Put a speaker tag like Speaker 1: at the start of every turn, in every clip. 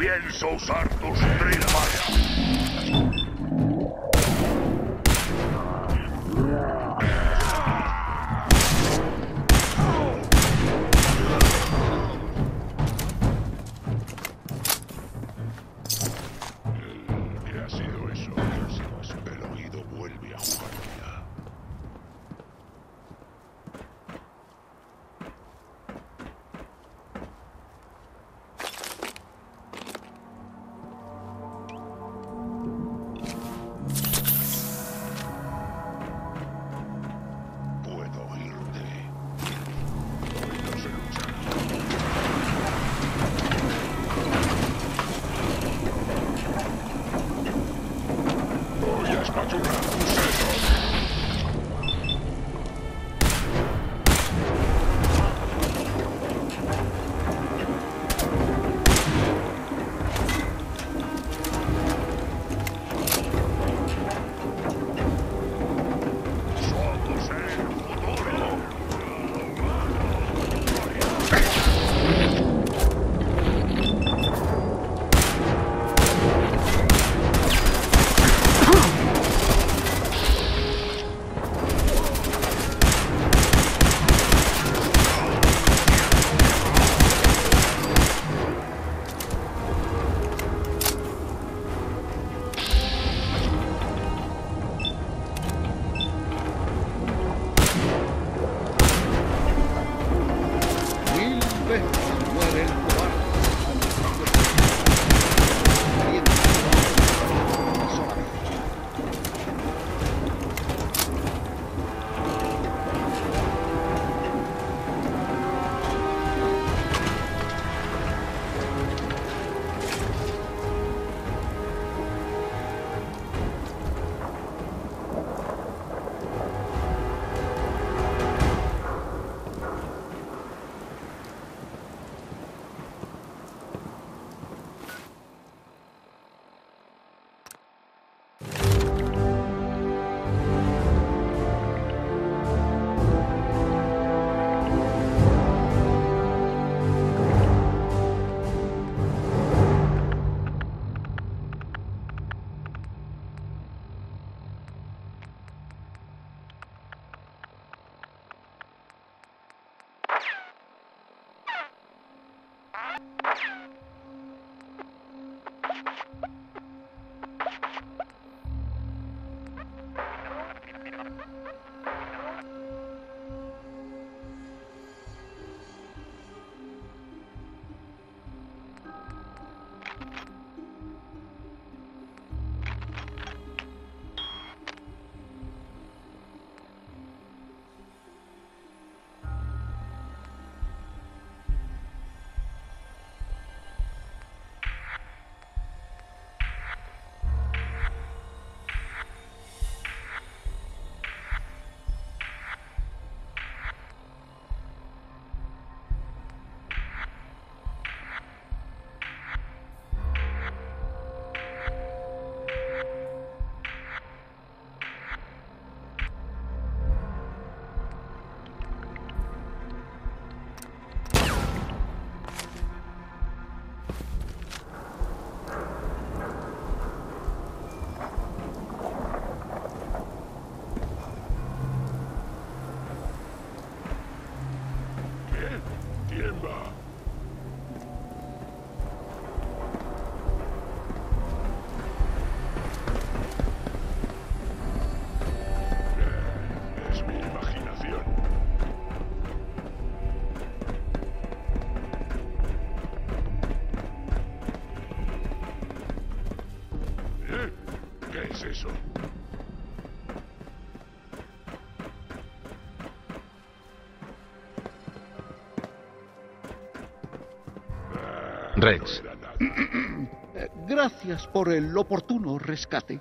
Speaker 1: Pienso usar tus tripas.
Speaker 2: Rex,
Speaker 3: Gracias por el oportuno rescate.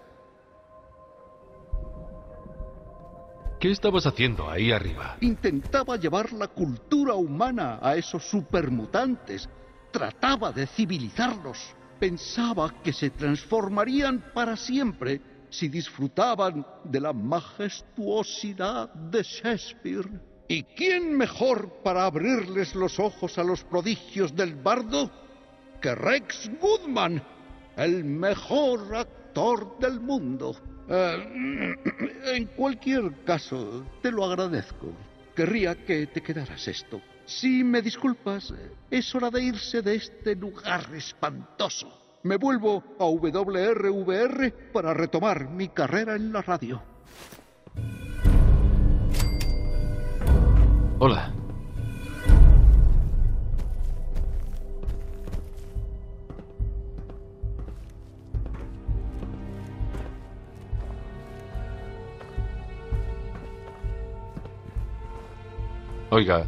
Speaker 2: ¿qué estabas haciendo ahí arriba?
Speaker 3: Intentaba llevar la cultura humana a esos supermutantes. Trataba de civilizarlos. Pensaba que se transformarían para siempre si disfrutaban de la majestuosidad de Shakespeare. ¿Y quién mejor para abrirles los ojos a los prodigios del bardo que Rex Goodman, el mejor actor del mundo. Eh, en cualquier caso, te lo agradezco. Querría que te quedaras esto. Si me disculpas, es hora de irse de este lugar espantoso. Me vuelvo a WRVR para retomar mi carrera en la radio.
Speaker 2: Hola. Oiga.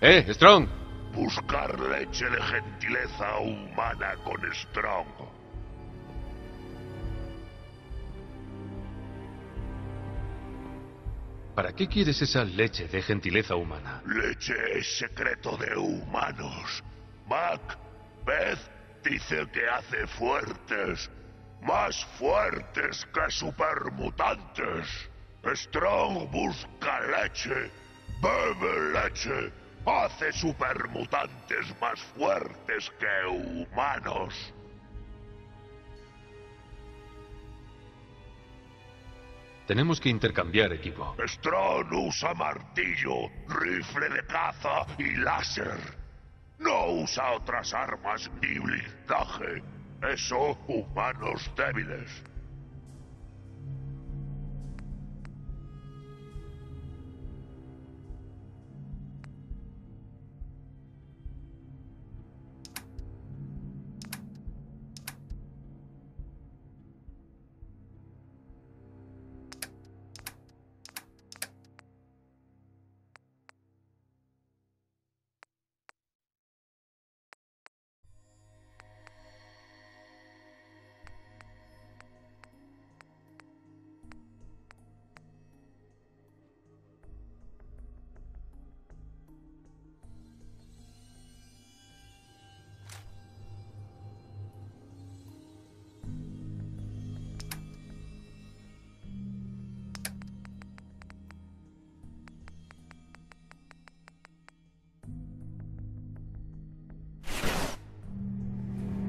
Speaker 2: ¡Eh, Strong!
Speaker 4: Buscar leche de gentileza humana con Strong.
Speaker 2: ¿Para qué quieres esa leche de gentileza humana?
Speaker 4: Leche es secreto de humanos. Mac, Beth dice que hace fuertes. Más fuertes que supermutantes. Strong busca leche. Bebe leche. Hace supermutantes más fuertes que humanos.
Speaker 2: Tenemos que intercambiar equipo.
Speaker 4: Strong usa martillo, rifle de caza y láser. No usa otras armas ni blindaje. Eso, humanos débiles.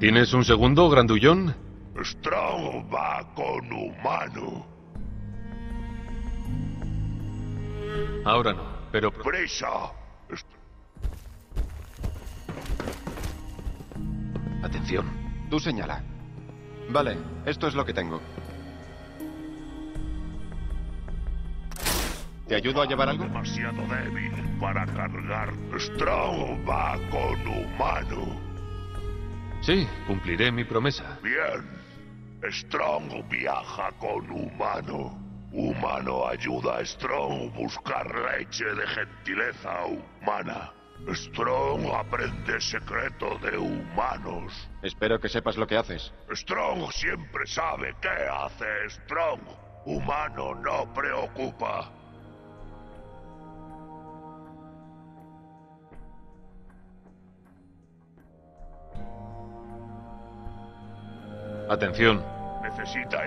Speaker 2: ¿Tienes un segundo, grandullón?
Speaker 4: Strong va con humano.
Speaker 2: Ahora no, pero...
Speaker 4: Prisa.
Speaker 2: Atención.
Speaker 5: Tú señala. Vale, esto es lo que tengo. ¿Te ayudo a llevar algo?
Speaker 4: Demasiado débil para cargar. Strong va con humano.
Speaker 2: Sí, cumpliré mi promesa.
Speaker 4: Bien. Strong viaja con humano. Humano ayuda a Strong buscar leche de gentileza humana. Strong aprende secreto de humanos.
Speaker 5: Espero que sepas lo que haces.
Speaker 4: Strong siempre sabe qué hace Strong. Humano no preocupa.
Speaker 2: Atención.
Speaker 4: Necesita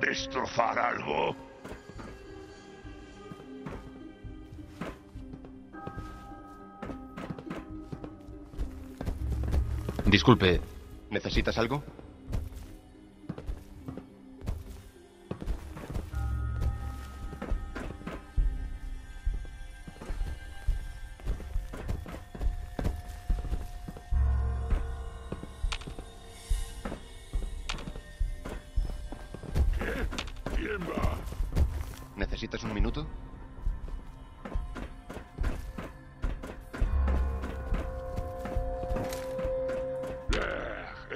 Speaker 4: Destrozar algo.
Speaker 2: Disculpe,
Speaker 5: ¿Necesitas algo?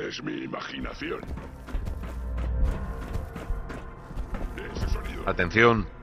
Speaker 4: Es mi imaginación.
Speaker 2: Atención.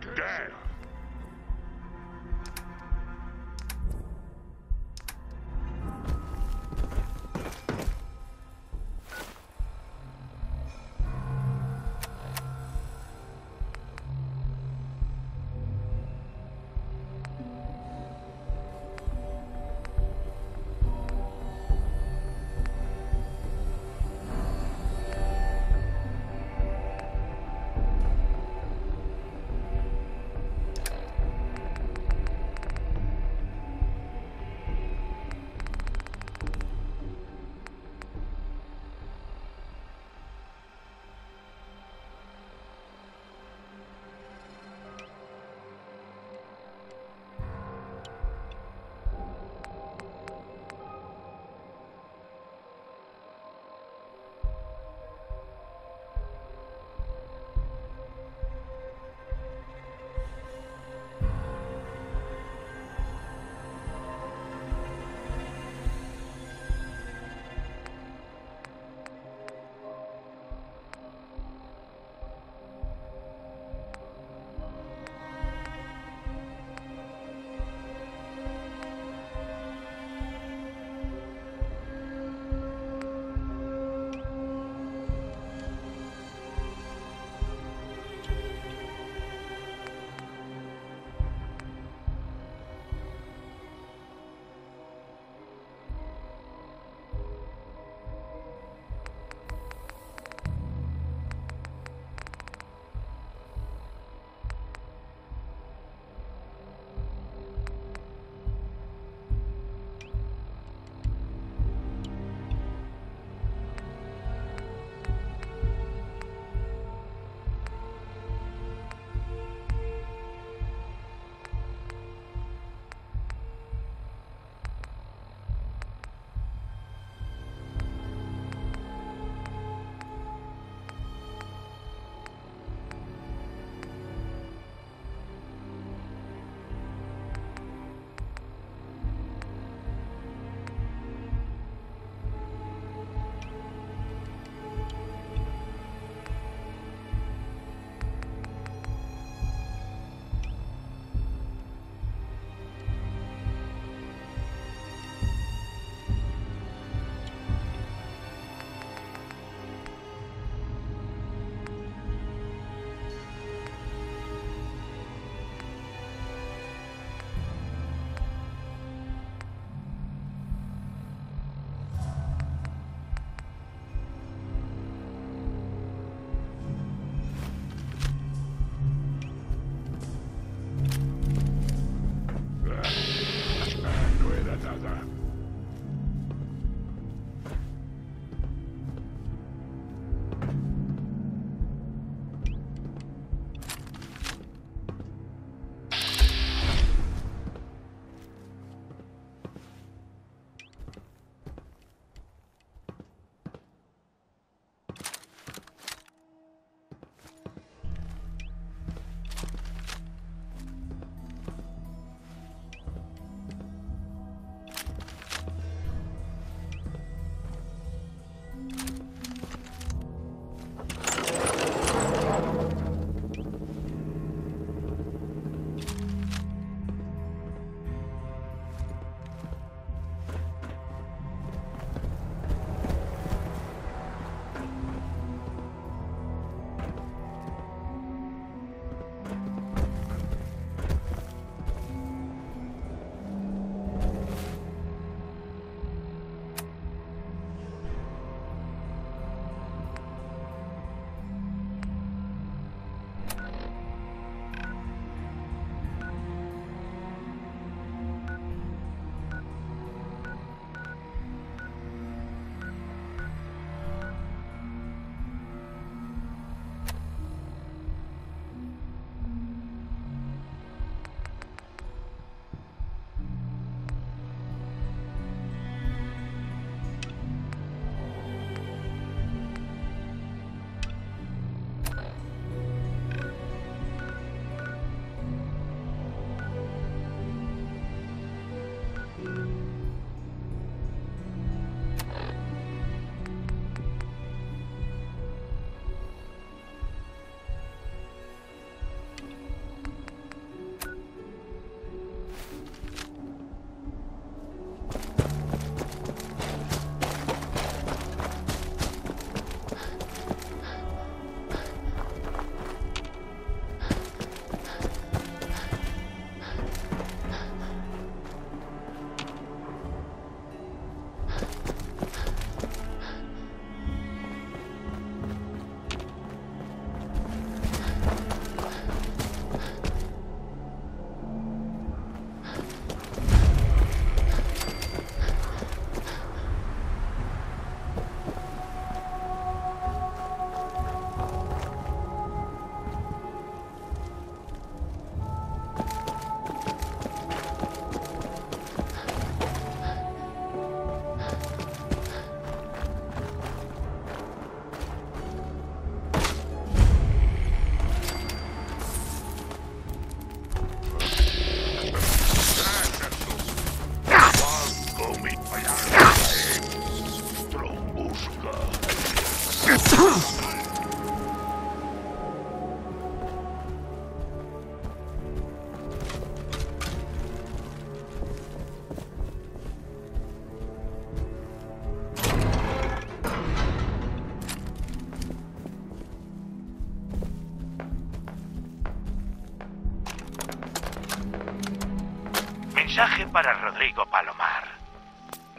Speaker 6: Mensaje para Rodrigo Palomar.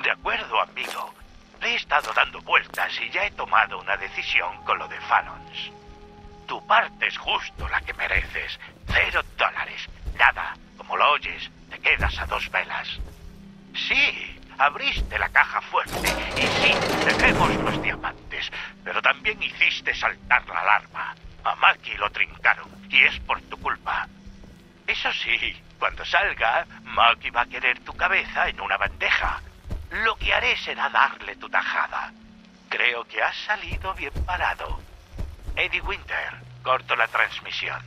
Speaker 6: De acuerdo, amigo. He estado dando vueltas y ya he tomado una decisión con lo de Fallons. Tu parte es justo la que mereces. Cero dólares. Nada. Como lo oyes, te quedas a dos velas. Sí, abriste la caja fuerte y sí, dejemos los diamantes. Pero también hiciste saltar la alarma. A Maki lo trincaron y es por tu culpa. Eso sí, cuando salga, Maki va a querer tu cabeza en una bandeja. Lo que haré será darle tu tajada. Creo que has salido bien parado. Eddie Winter, corto la transmisión.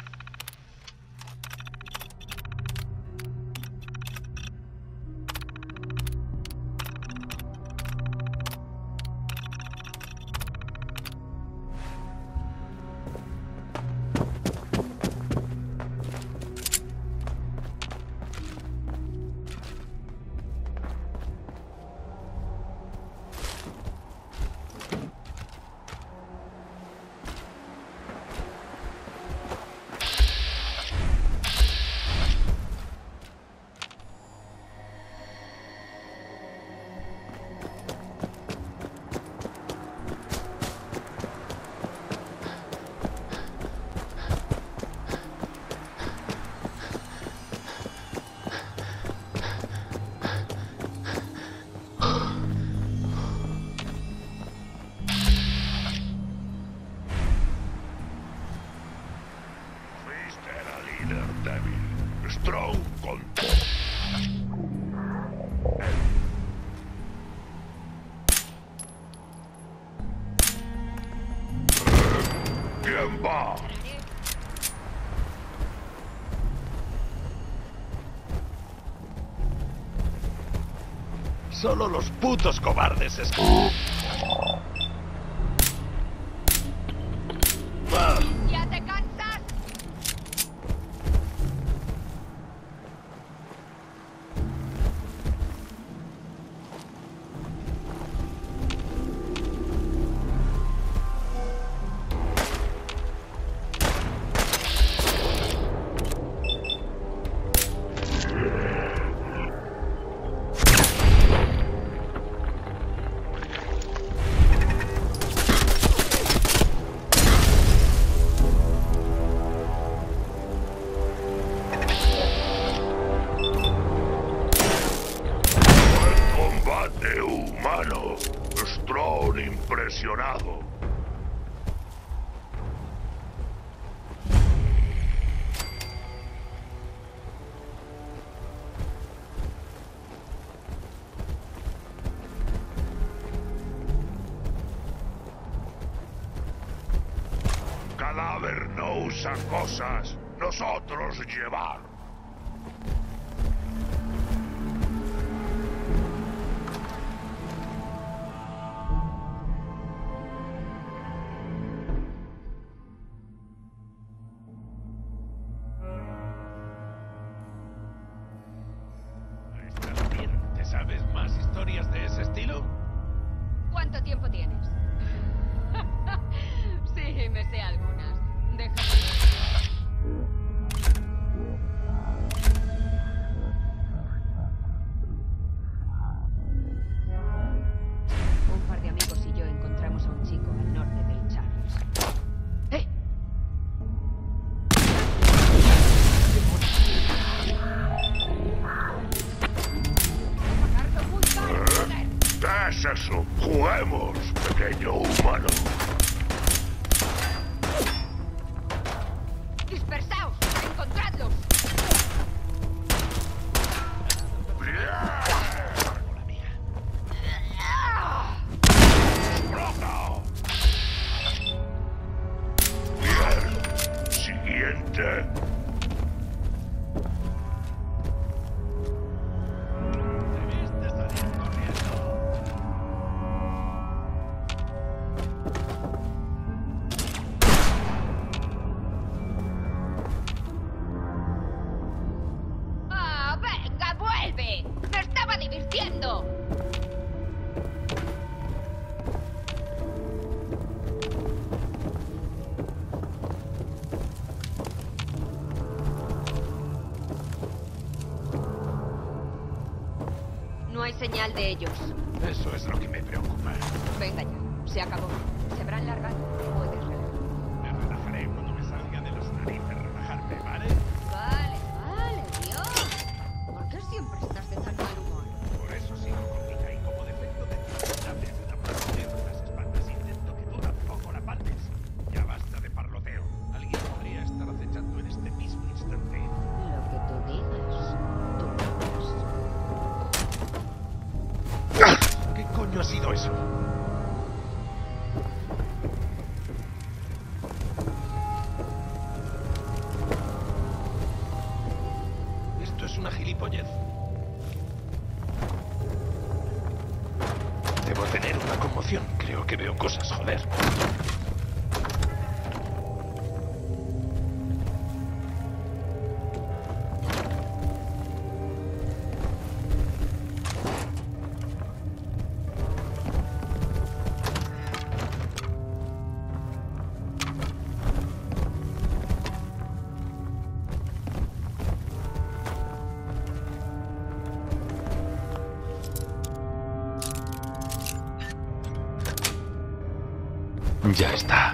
Speaker 7: Solo los putos cobardes es...
Speaker 4: Cadáver no usa cosas. Nosotros llevar.
Speaker 8: señal de ellos.
Speaker 4: Eso es lo que me preocupa.
Speaker 8: Venga ya, se acabó.
Speaker 4: Ya
Speaker 9: está.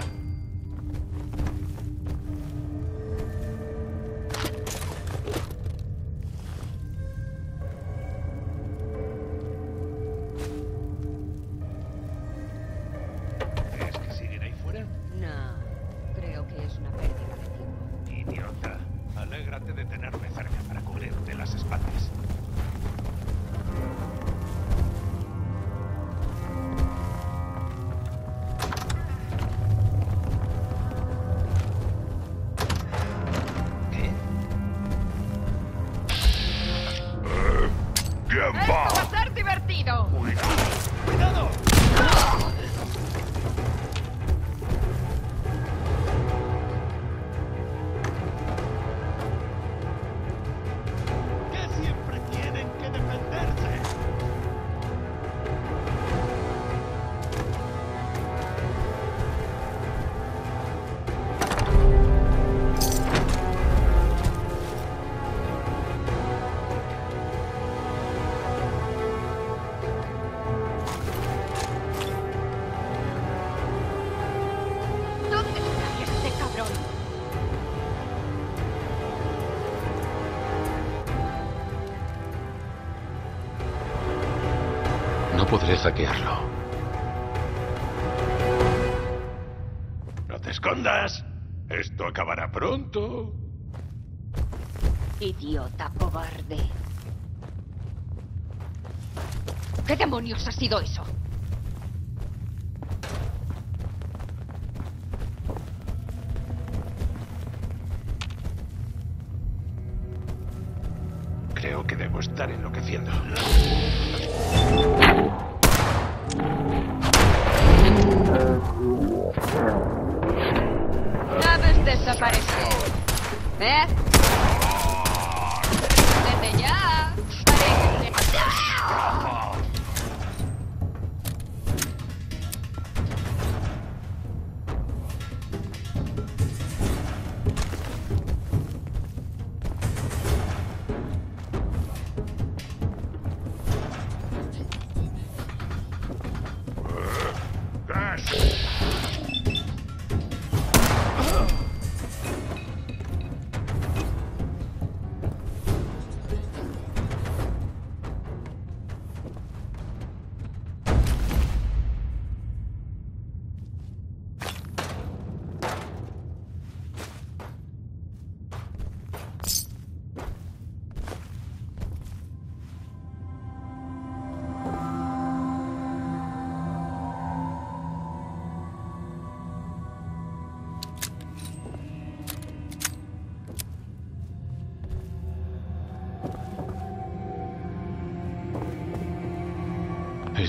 Speaker 9: podré saquearlo.
Speaker 4: No te escondas. Esto acabará pronto.
Speaker 8: Idiota cobarde.
Speaker 10: ¿Qué demonios ha sido eso?
Speaker 4: Creo que debo estar enloqueciendo.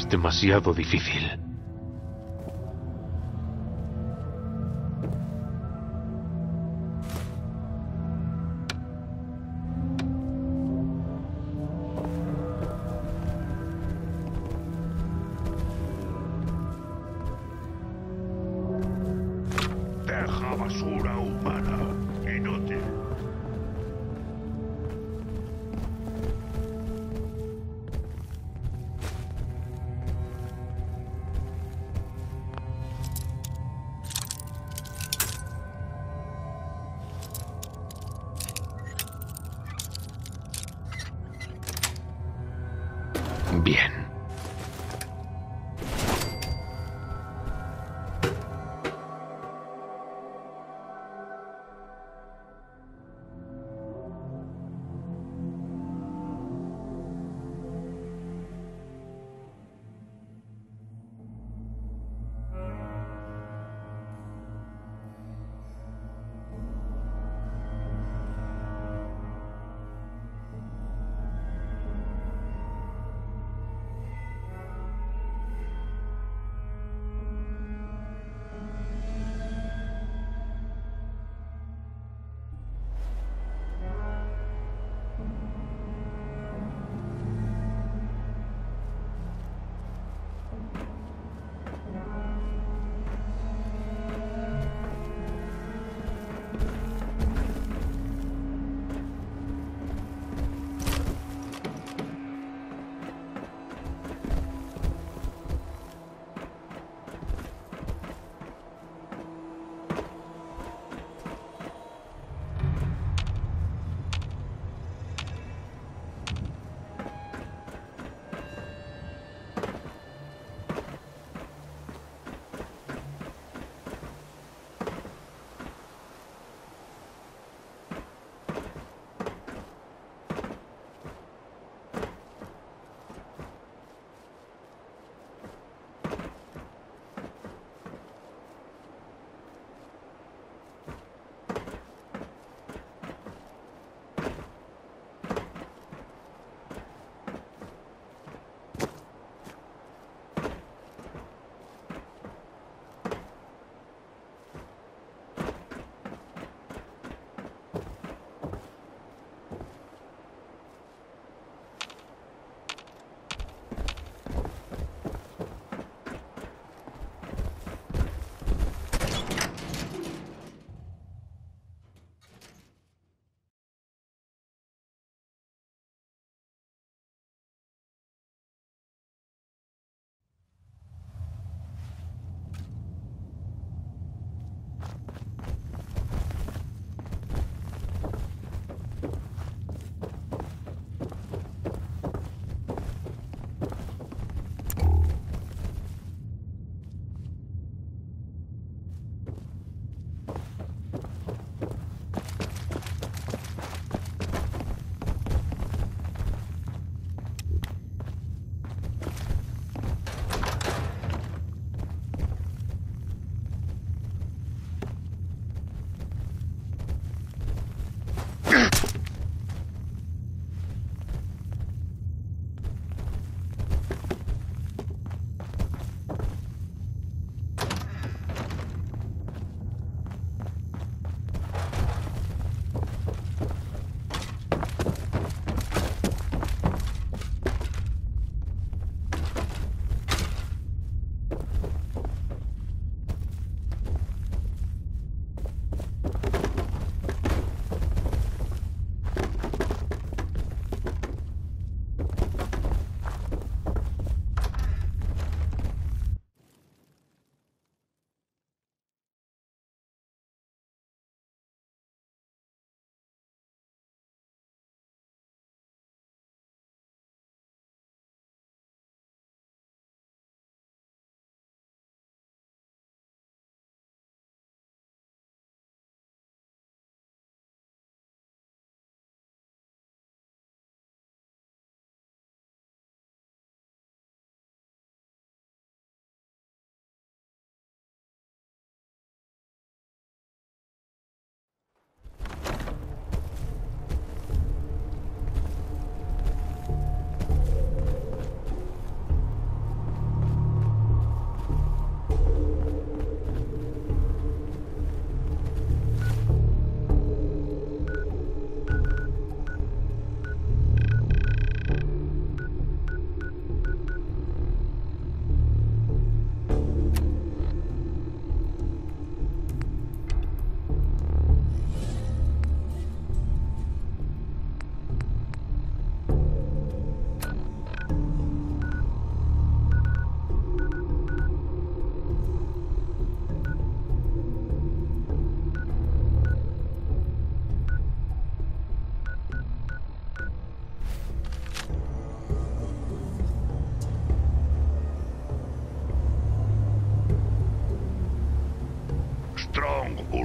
Speaker 9: demasiado difícil.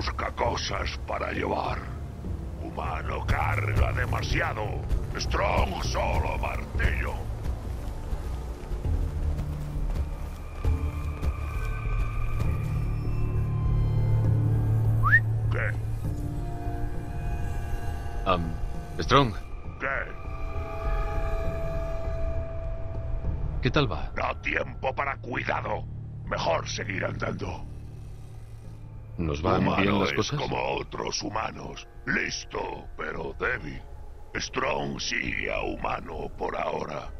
Speaker 4: Busca cosas para llevar. Humano carga demasiado. Strong solo martillo. ¿Qué?
Speaker 2: Am, Strong,
Speaker 4: ¿Qué?
Speaker 2: ¿qué tal va?
Speaker 4: No tiempo para cuidado. Mejor seguir andando.
Speaker 2: ¿Nos van
Speaker 4: Humano
Speaker 2: bien las
Speaker 4: es
Speaker 2: cosas?
Speaker 4: como otros humanos. Listo, pero débil. Strong sigue a humano por ahora.